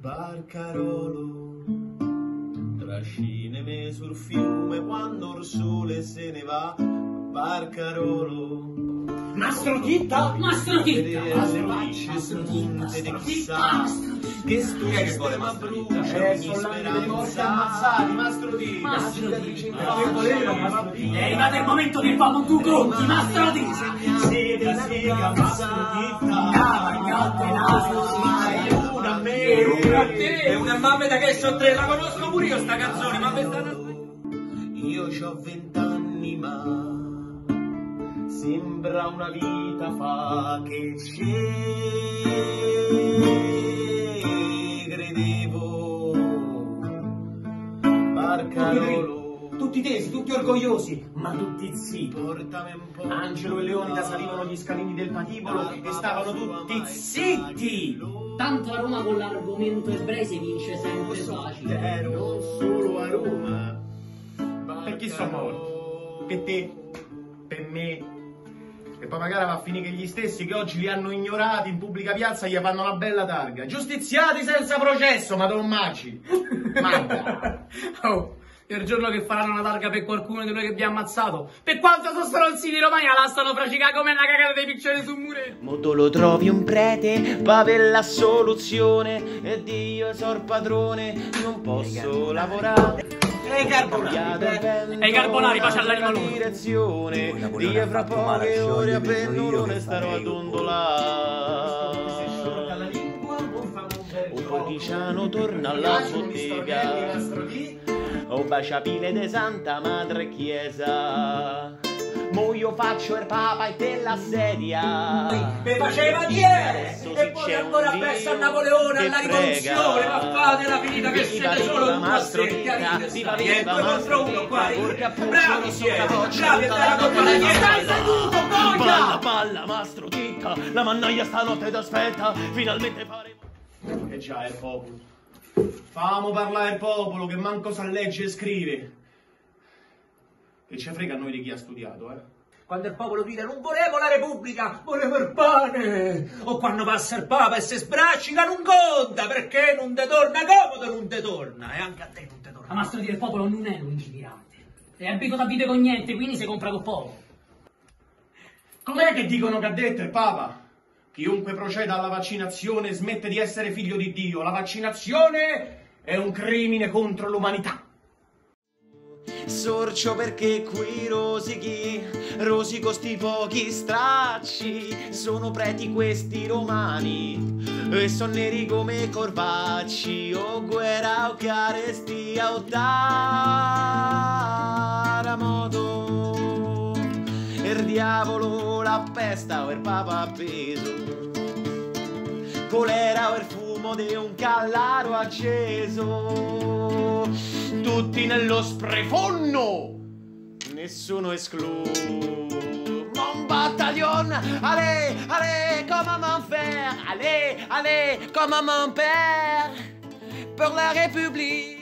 Barcarolo, trascinami sul fiume quando il sole se ne va. Barcarolo, Mastro Titta! Mastro Titta! Mastro monte di chissà che sto sistema brucia ogni speranza. ammazzati, Mastro Titta! Mastro Titta! Che voleva, Mastro Titta? È arrivato il momento che famo tu conti, Mastro Titta! Sega, sega, Mastro Titta! Cavagnotte, naso, Una a me! E una a te! E una mamma da che so tre, la conosco pure io sta canzone, ma pensate... Io ho vent'anni ma sembra una vita fa che ci credevo. Barcarolo, Tutti tesi, tutti orgogliosi, ma tutti zitti. portami un po'. Angelo e Leonida salivano gli scalini del patibolo e stavano tutti zitti! Tanto a Roma con l'argomento ebrei vince sempre facile. Non solo a Roma. Per chi sono morti? Per te? Per me? E poi magari va a finire che gli stessi che oggi li hanno ignorati in pubblica piazza gli fanno una bella targa. Giustiziati senza processo, ma Maggi! Manca! Oh, il giorno che faranno una targa per qualcuno di noi che vi ha ammazzato, per quanto sono stronzini romani, la stanno fracicando come una cagata dei piccioni sul muro. Moto lo trovi un prete, va per la soluzione, e Dio sor padrone, non posso lavorare. E i carbonari! E i carbonari, pace all'anima loro. direzione, Dio fra poche ore a pennone starò a dondolare. Un pochiciano torna alla bottega, o baciapile de Santa Madre Chiesa. Mo io faccio il papa e te la sedia. Mi faceva dire! E poi ancora appresso a Napoleone, alla rivoluzione, ma fate la finita che siete solo viva viva due contro uno qua, bravi siete, capoccia, bravi a contro la Stai niente! seduto, Balla, balla, Mastro Titta, la mannaia stanotte t'aspetta, finalmente faremo... E già, è il popolo. Famo parlare il popolo che manco sa leggere e scrive. Che ci frega a noi di chi ha studiato, eh? Quando il popolo grida non volevo la Repubblica, volevo il pane! O quando passa il Papa e si sbraccica non conta, perché non te torna comodo, non te torna, e anche a te non te torna. La Mastro del popolo non è lungimirante. È abituato a vivere con niente, quindi si compra con poco. Com'è che dicono che ha detto il Papa? Chiunque proceda alla vaccinazione smette di essere figlio di Dio. La vaccinazione è un crimine contro l'umanità. Sorcio perché qui rosichi, rosico sti pochi stracci, sono preti questi romani, e son neri come corvacci, o guerra o carestia o taramoto, il diavolo la pesta o il papa appeso, colera o il fumo di un callaro acceso, tutti nello sprefonno, nessuno escluso. Mon bataillon, allez, allez, comment mon faire, allez, allez, comment mon père, pour la République.